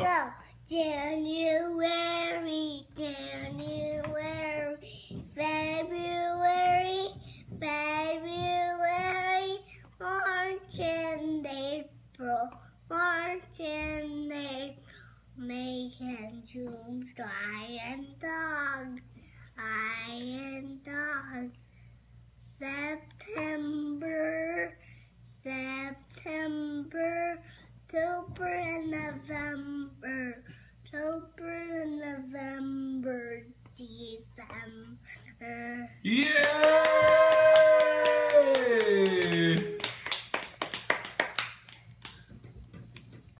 Go, January, January, February, February, March and April, March and April, May and June, July and dog, I and dog, September, September. October and November, October and November, December.